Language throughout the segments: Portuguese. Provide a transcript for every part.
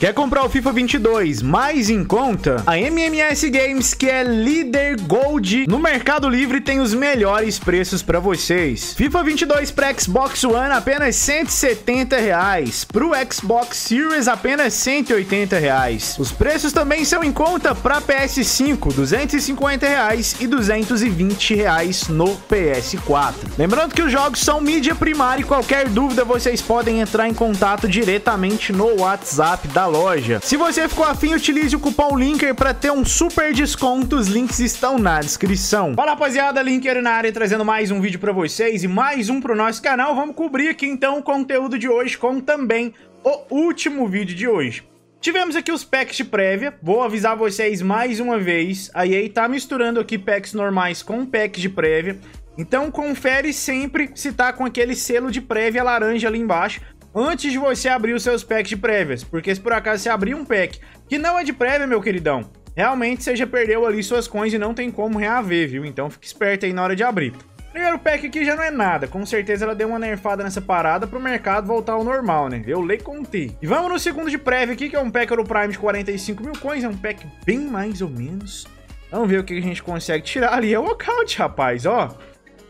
Quer comprar o FIFA 22 mais em conta? A MMS Games, que é líder Gold no Mercado Livre, tem os melhores preços para vocês. FIFA 22 para Xbox One apenas 170 reais, para o Xbox Series apenas 180 reais. Os preços também são em conta para PS5, 250 reais e 220 reais no PS4. Lembrando que os jogos são mídia primária e qualquer dúvida vocês podem entrar em contato diretamente no WhatsApp da loja. Se você ficou afim, utilize o cupom LINKER para ter um super desconto. Os links estão na descrição. Fala rapaziada, Linker na área trazendo mais um vídeo para vocês e mais um pro nosso canal. Vamos cobrir aqui então o conteúdo de hoje com também o último vídeo de hoje. Tivemos aqui os packs de prévia, vou avisar vocês mais uma vez, a EA tá misturando aqui packs normais com packs de prévia, então confere sempre se tá com aquele selo de prévia laranja ali embaixo, antes de você abrir os seus packs de prévias. Porque se por acaso você abrir um pack que não é de prévia, meu queridão, realmente você já perdeu ali suas coins e não tem como reaver, viu? Então fique esperto aí na hora de abrir. Primeiro pack aqui já não é nada, com certeza ela deu uma nerfada nessa parada pro mercado voltar ao normal, né? Eu lei conti. E vamos no segundo de prévia aqui, que é um pack Euro Prime de 45 mil coins, é um pack bem mais ou menos. Vamos ver o que a gente consegue tirar ali. É o walkout, rapaz, ó.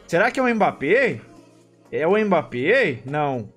Será que é o Mbappé? É o Mbappé? Não.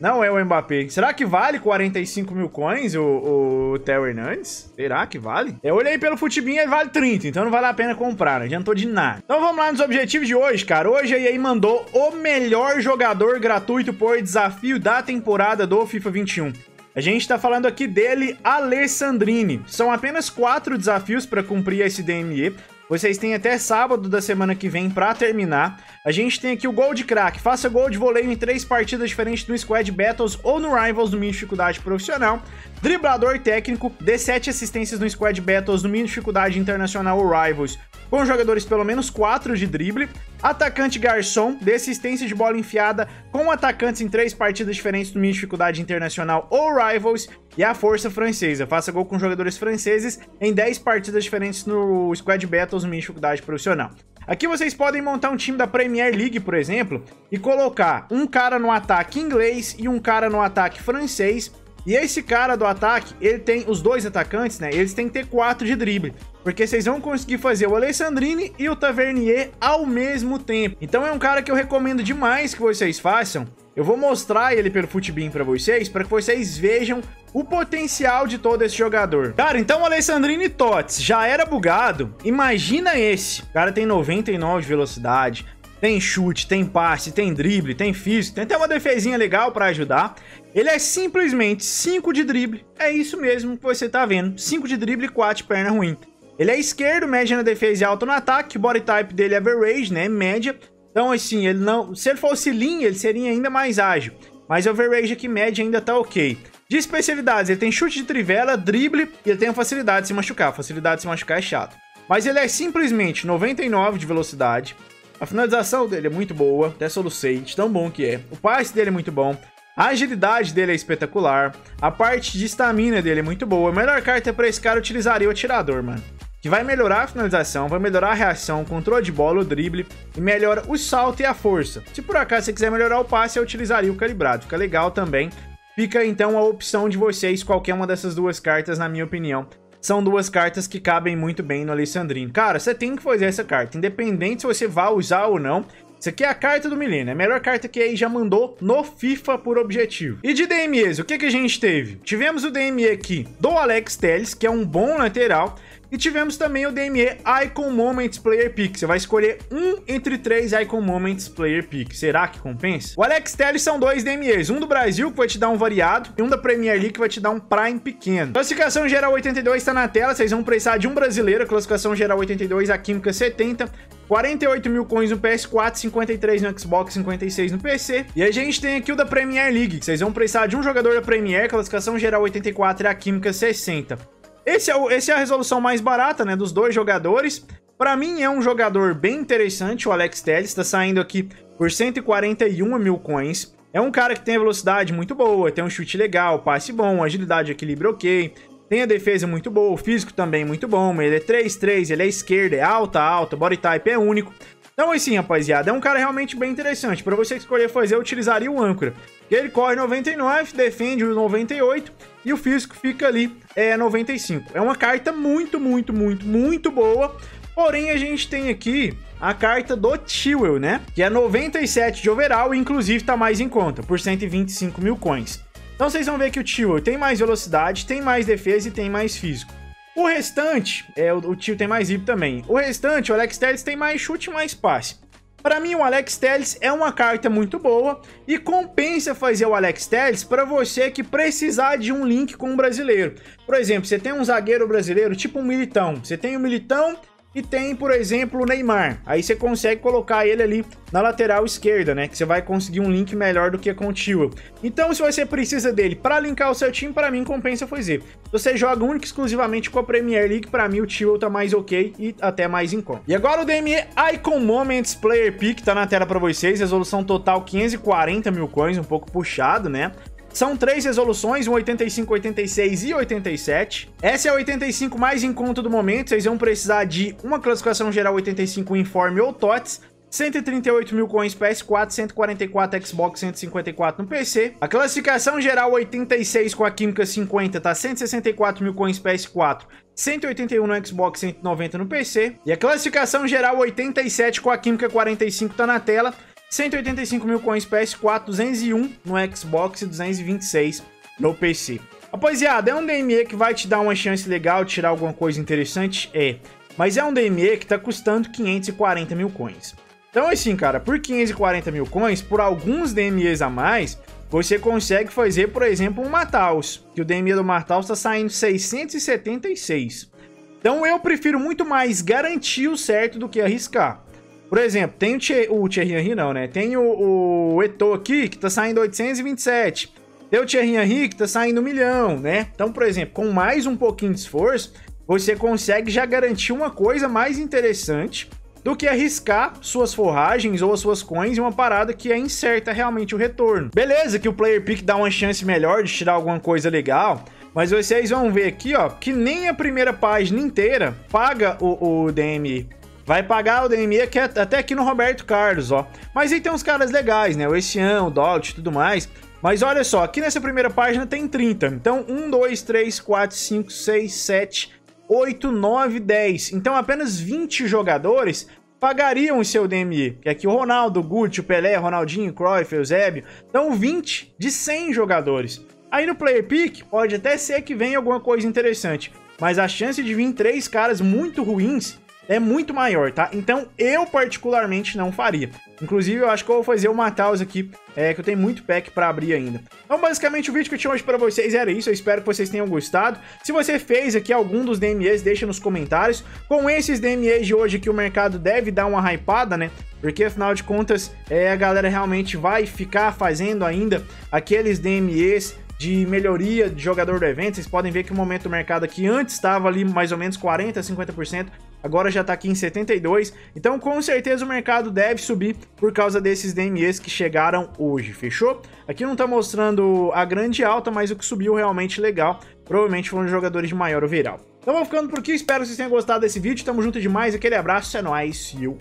Não é o Mbappé. Será que vale 45 mil coins o, o Theo Hernandes? Será que vale? Eu olhei pelo Futibinha e vale 30, então não vale a pena comprar, não adiantou de nada. Então vamos lá nos objetivos de hoje, cara. Hoje a EA mandou o melhor jogador gratuito por desafio da temporada do FIFA 21. A gente tá falando aqui dele, Alessandrini. São apenas quatro desafios para cumprir esse DME. Vocês têm até sábado da semana que vem para terminar. A gente tem aqui o Gold Crack. Faça gol de voleio em três partidas diferentes no Squad Battles ou no Rivals no mini dificuldade profissional. Driblador técnico, dê 7 assistências no Squad Battles no mini dificuldade internacional ou Rivals com jogadores pelo menos 4 de drible. Atacante garçom, de assistência de bola enfiada com atacantes em três partidas diferentes no mini dificuldade internacional ou Rivals. E a força francesa, faça gol com jogadores franceses em 10 partidas diferentes no Squad Battles no mini dificuldade profissional. Aqui vocês podem montar um time da Premier League, por exemplo, e colocar um cara no ataque inglês e um cara no ataque francês. E esse cara do ataque, ele tem os dois atacantes, né? Eles têm que ter 4 de drible porque vocês vão conseguir fazer o Alessandrini e o Tavernier ao mesmo tempo. Então é um cara que eu recomendo demais que vocês façam. Eu vou mostrar ele pelo Futebin para vocês, para que vocês vejam o potencial de todo esse jogador. Cara, então o Alessandrini Tots já era bugado. Imagina esse. O cara tem 99 de velocidade, tem chute, tem passe, tem drible, tem físico, tem até uma defesinha legal para ajudar. Ele é simplesmente 5 de drible. É isso mesmo que você tá vendo. 5 de drible e 4 de perna ruim. Ele é esquerdo, média na defesa e alto no ataque. O body type dele é average, né? Média. Então, assim, ele não. Se ele fosse lean, ele seria ainda mais ágil. Mas average aqui, média, ainda tá ok. De especialidades, ele tem chute de trivela, drible e ele tem a facilidade de se machucar. A facilidade de se machucar é chato. Mas ele é simplesmente 99 de velocidade. A finalização dele é muito boa, até solucente, tão bom que é. O passe dele é muito bom. A agilidade dele é espetacular. A parte de estamina dele é muito boa. A melhor carta para esse cara utilizaria o atirador, mano que vai melhorar a finalização, vai melhorar a reação, o controle de bola, o drible e melhora o salto e a força. Se por acaso você quiser melhorar o passe, eu utilizaria o calibrado, fica legal também. Fica então a opção de vocês, qualquer uma dessas duas cartas, na minha opinião. São duas cartas que cabem muito bem no Alessandrino. Cara, você tem que fazer essa carta, independente se você vai usar ou não. Isso aqui é a carta do milênio, é a melhor carta que aí já mandou no FIFA por objetivo. E de DMEs, o que, que a gente teve? Tivemos o DME aqui do Alex Telles, que é um bom lateral, e tivemos também o DME Icon Moments Player Pick. Você vai escolher um entre três Icon Moments Player Pick. Será que compensa? O Alex Telles são dois DMEs. Um do Brasil, que vai te dar um variado, e um da Premier League, que vai te dar um Prime pequeno. Classificação geral 82 está na tela. Vocês vão precisar de um brasileiro. Classificação geral 82, a Química 70. 48 mil coins no PS4, 53 no Xbox, 56 no PC. E a gente tem aqui o da Premier League, que vocês vão precisar de um jogador da Premier, classificação geral 84 e a Química 60. Esse é, o, esse é a resolução mais barata, né, dos dois jogadores. Para mim é um jogador bem interessante, o Alex Telles, está saindo aqui por 141 mil coins. É um cara que tem velocidade muito boa, tem um chute legal, passe bom, agilidade equilíbrio ok. Tem a defesa muito boa, o físico também muito bom. Ele é 3-3, ele é esquerda, é alta, alta, body type é único. Então, assim, rapaziada, é um cara realmente bem interessante. Para você escolher fazer, eu utilizaria o âncora. Ele corre 99, defende o 98 e o físico fica ali é 95. É uma carta muito, muito, muito, muito boa. Porém, a gente tem aqui a carta do Tewell, né? Que é 97 de overall e inclusive tá mais em conta, por 125 mil coins. Então vocês vão ver que o Tewell tem mais velocidade, tem mais defesa e tem mais físico. O restante, é, o, o Tio tem mais VIP também. O restante, o Alex Telles tem mais chute e mais passe. Para mim, o Alex Telles é uma carta muito boa e compensa fazer o Alex Telles para você que precisar de um link com um brasileiro. Por exemplo, você tem um zagueiro brasileiro, tipo um Militão. Você tem o um Militão e tem, por exemplo, o Neymar. Aí você consegue colocar ele ali na lateral esquerda, né? Que você vai conseguir um link melhor do que com o Tio. Então, se você precisa dele para linkar o seu time, para mim compensa fazer. Você joga único exclusivamente com a Premier League, para mim o Tio tá mais ok e até mais em conta. E agora o DME Icon Moments Player Pick tá na tela para vocês, resolução total 540 mil coins, um pouco puxado, né? São três resoluções, um 85, 86 e 87. Essa é a 85 mais em conta do momento, vocês vão precisar de uma classificação geral 85 Informe ou TOTS, 138 mil coins PS4, 144 Xbox, 154 no PC. A classificação geral 86 com a química 50 tá 164 mil coins PS4, 181 no Xbox, 190 no PC. E a classificação geral 87 com a química 45 tá na tela, 185 mil coins PS4, 201 no Xbox e 226 no PC. Rapaziada, é um DME que vai te dar uma chance legal de tirar alguma coisa interessante? É. Mas é um DME que tá custando 540 mil coins. Então assim, cara, por 540 mil coins, por alguns DMEs a mais, você consegue fazer, por exemplo, um Mataus. Que o DME do Mataus tá saindo 676. Então eu prefiro muito mais garantir o certo do que arriscar. Por exemplo, tem o, o Thierry Henry, não, né? Tem o, o Eto'o aqui, que tá saindo 827. Tem o Thierry Henry, que tá saindo um milhão, né? Então, por exemplo, com mais um pouquinho de esforço, você consegue já garantir uma coisa mais interessante do que arriscar suas forragens ou as suas coins em uma parada que é incerta realmente o retorno. Beleza que o Player Pick dá uma chance melhor de tirar alguma coisa legal, mas vocês vão ver aqui, ó, que nem a primeira página inteira paga o, o. Vai pagar o DME que é até aqui no Roberto Carlos, ó. Mas aí tem uns caras legais, né? O Essian, o Dot e tudo mais. Mas olha só, aqui nessa primeira página tem 30. Então, 1, 2, 3, 4, 5, 6, 7, 8, 9, 10. Então, apenas 20 jogadores pagariam o seu DME. Que aqui o Ronaldo, o Gucci, o Pelé, Ronaldinho, Cruyff, Eusébio. Então, 20 de 100 jogadores. Aí no Player Pick, pode até ser que venha alguma coisa interessante. Mas a chance de vir três caras muito ruins é muito maior, tá? Então eu particularmente não faria. Inclusive eu acho que eu vou fazer uma Taos aqui, é, que eu tenho muito pack pra abrir ainda. Então basicamente o vídeo que eu tinha hoje pra vocês era isso, eu espero que vocês tenham gostado. Se você fez aqui algum dos DMEs, deixa nos comentários. Com esses DMEs de hoje que o mercado deve dar uma hypada, né? Porque afinal de contas, é, a galera realmente vai ficar fazendo ainda aqueles DMEs de melhoria de jogador do evento. Vocês podem ver que o momento do mercado aqui antes estava ali mais ou menos 40, 50%, agora já está aqui em 72. Então, com certeza o mercado deve subir por causa desses DMEs que chegaram hoje, fechou? Aqui não está mostrando a grande alta, mas o que subiu realmente legal, provavelmente foram jogadores de maior overall. Então vou ficando por aqui, espero que vocês tenham gostado desse vídeo, tamo junto demais, aquele abraço, é nóis, e eu...